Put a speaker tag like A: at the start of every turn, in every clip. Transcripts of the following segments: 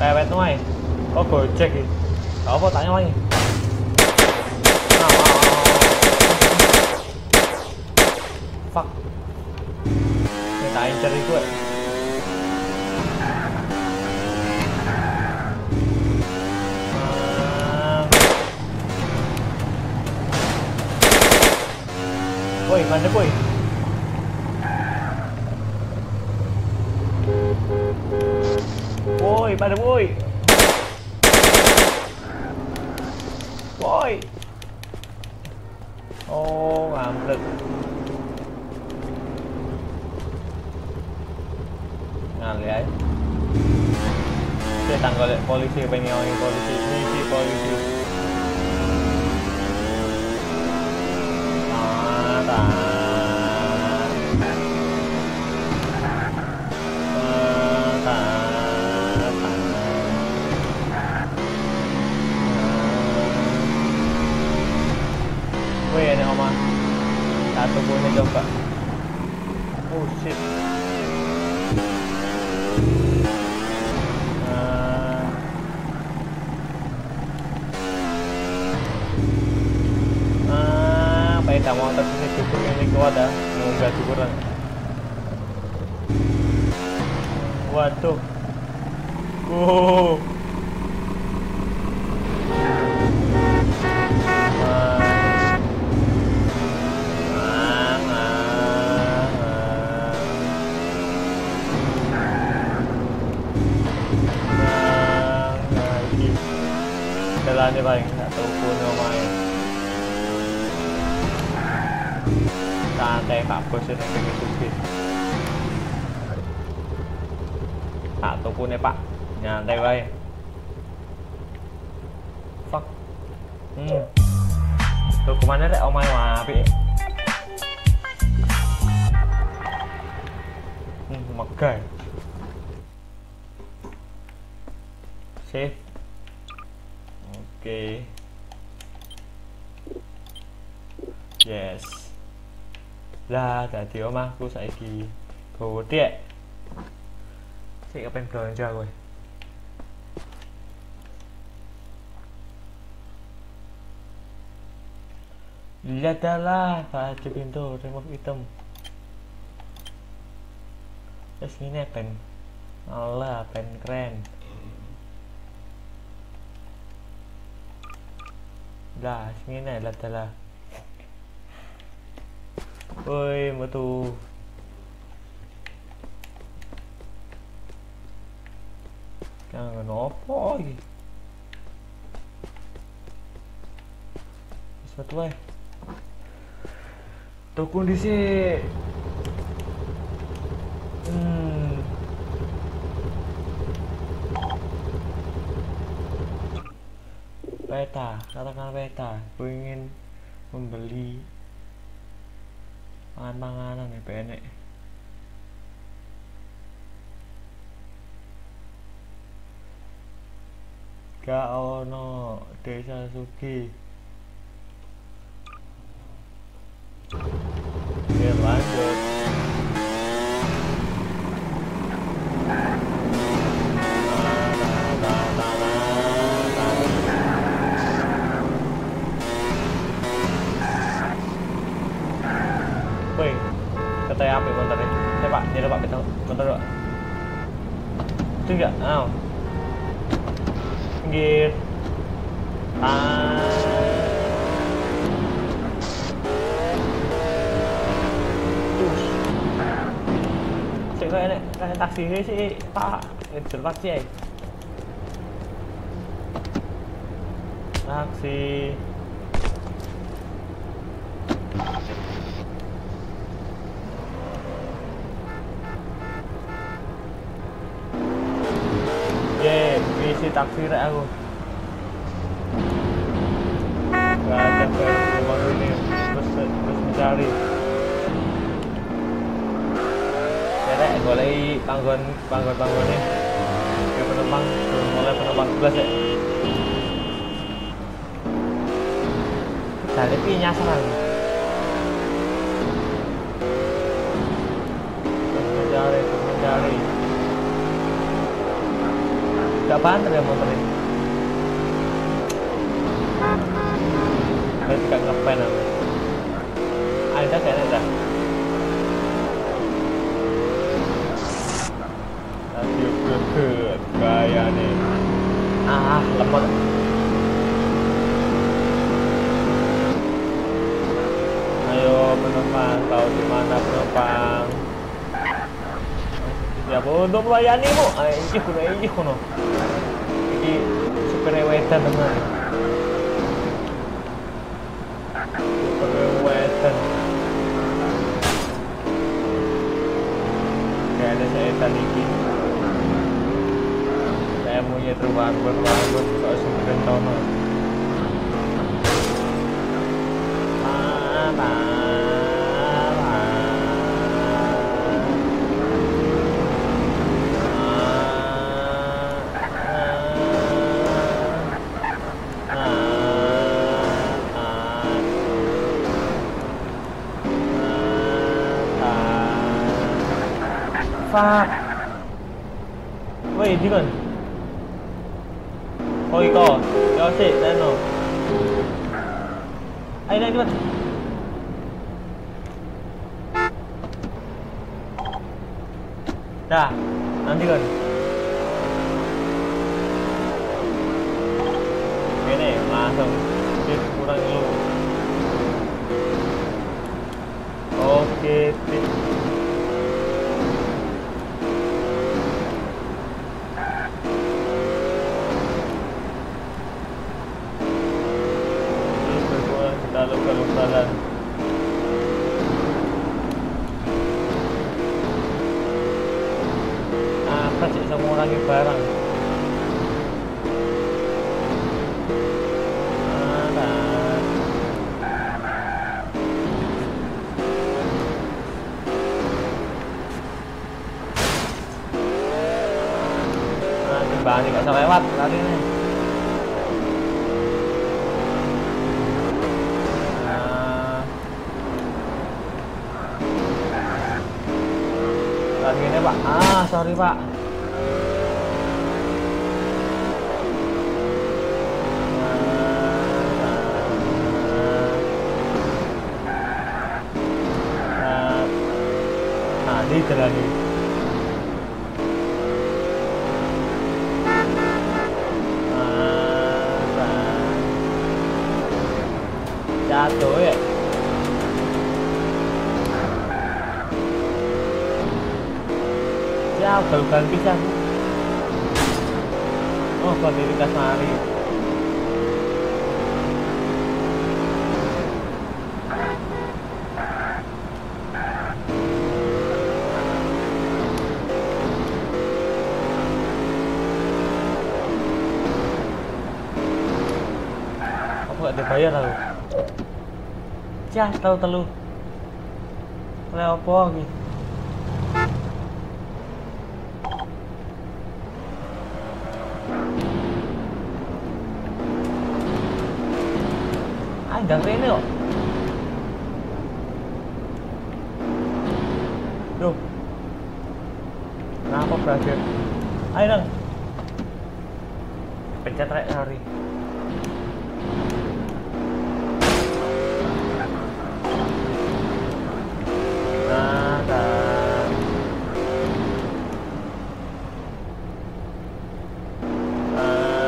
A: Tewet nuai Kok gojek ini Gak apa tanya lagi Nah, ah, ah, ah. Fuck Ini tak incer itu ya Ah. Woi, mana boy? Woi, mana boy? Woi. Oh, ngambek. Ngali aja. Saya tanggal polisi pengen ngomongin polisi, misi polisi. Ah, tak. Ah, tak, tak. Ah. Wih, ini oma. Satu punya coba. Oh shit. Ah. Ah, mo tapos ni cukur ini kuat ah. Nungga cukuran. Waduh. Oh. Ah. Ah, ah, ah. Ah, lagi. Jalan ni paling tak tahu pun. Santai Pak Bos ini pengen sugih. Tak tuku nih Pak, nyantai wae. Fuck. Hmm. Tuku mana rek omae apik. Hmm, megah. Save. Oke. Yes. Lah, dadi omahku saiki gawa tiek. Sik kepen belanja kowe. Lihat dah baju pintu remove item. Terus ini pen. Allah, pen keren. Lah, sini lihat dah. Woi, metu. Jangan apa iki. Satu wae. Tuh kondisi hmm. Peta, katakan peta. Gue ingin membeli pangan-panganan nih penek. Gak ono desa sugih. Biar lanjut. kok enak enak taksi sih pak? Eh, Ngejar taksi ya eh. taksi. Ye taksi rek aku. Gak ada panggon panggon panggonnya. Ke penumpang mulai penumpang belas ya. Cari pi nyasar terus mencari mencari gak banter ya motor ini berarti gak ngepen aku ada kayaknya dah domnul ia nemo. Ai, dihuno, ai, dihuno. Jadi, supaya wetan teman. Supaya wetan. Kayak ada saya tadi gitu. Saya punya terbang, terbang, terbang, terbang, terbang, terbang, 아. Wait, Dylan. Oh my god. That's it, then no. Hey, đây Dylan. Dah, nanti kan. Ini masuk. Apa sih bisa mengurangi barang. Ada. Ah, timbang nggak usah lewat tadi nih lagi ini pak. Ah sorry pak nah ini terlagi jatuh siapa bukan pisang oh kondisi kasari apa gak dibayar aku cah tahu telu oleh apa dan rene kok. Duh. Kenapa berakhir? Ayo dong. Pencet rek hari. Nah, dah. Ah.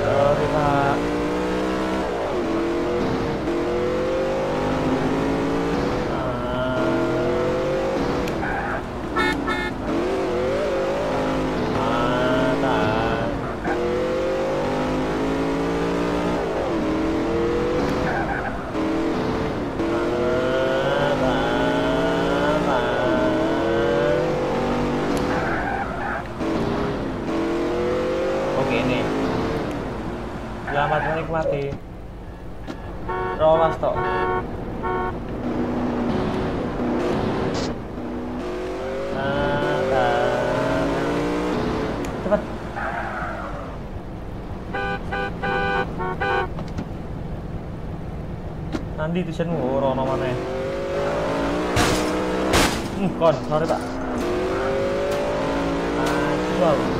A: Sorry pak Ah. Selamat menikmati. Rolas tok. Nah, nah. Cepat. Nanti tulisanmu ora ono maneh. Hmm, kon, sorry Pak. Wow.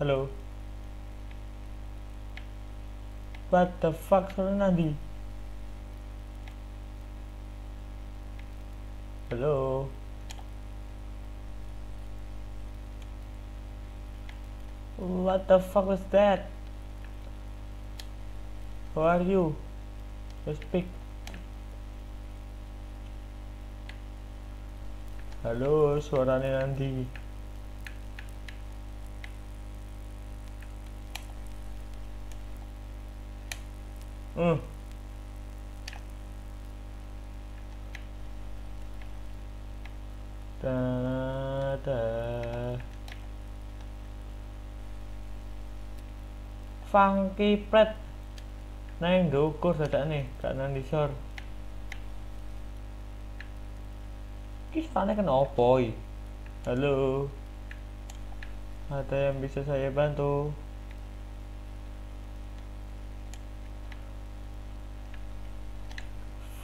A: Halo? What the fuck nanti? Halo? What the fuck was that? Who are you? You speak. Halo, suaranya nanti. Hmm. Da, da. Funky Pret neng ndukur dadakne gak nang disor Iki stane kenapa? Halo. Ada yang bisa saya bantu?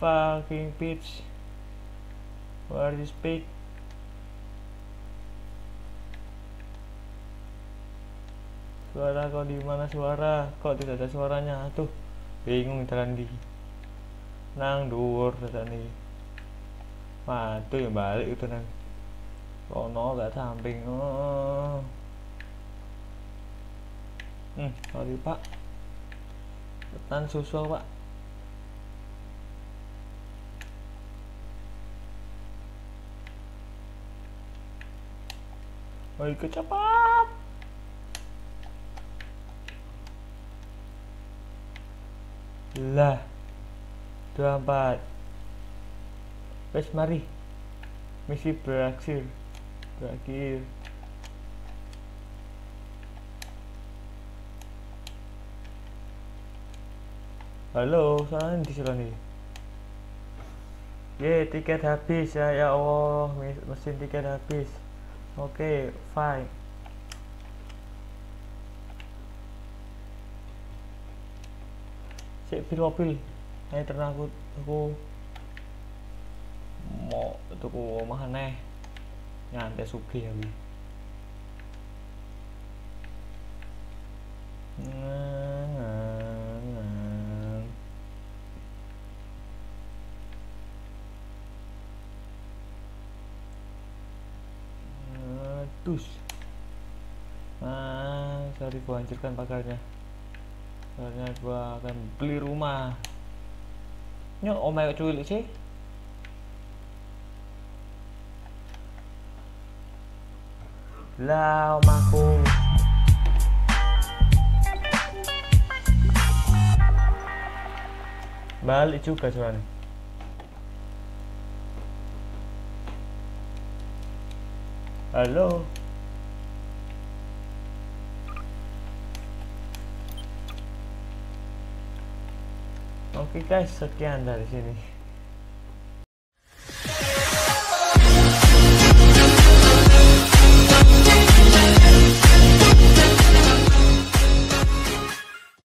A: Fucking bitch. Where you speak? Suara kok di mana suara? Kok tidak ada suaranya? Tuh, bingung jalan di. Nang dhuwur nih. Wah, itu ya balik itu nang. Rono gak samping. Oh. Hmm, sorry pak. Ketan susu pak. Woi, kecepat. Lah. Dua empat. Wes mari. Misi berakhir. Berakhir. Halo, sana di sini. Ye, tiket habis ya, ya Allah, mesin tiket habis. Oke, fine. Cek pil mobil. Ayo ternak aku, aku mau tuku omah aneh nyantai sugih ya wi nah sorry gua hancurkan pagarnya karena gua akan beli rumah. Nyok omah cuy sih? Lah omahku. Balik juga soalnya. Halo Oke guys, sekian dari sini.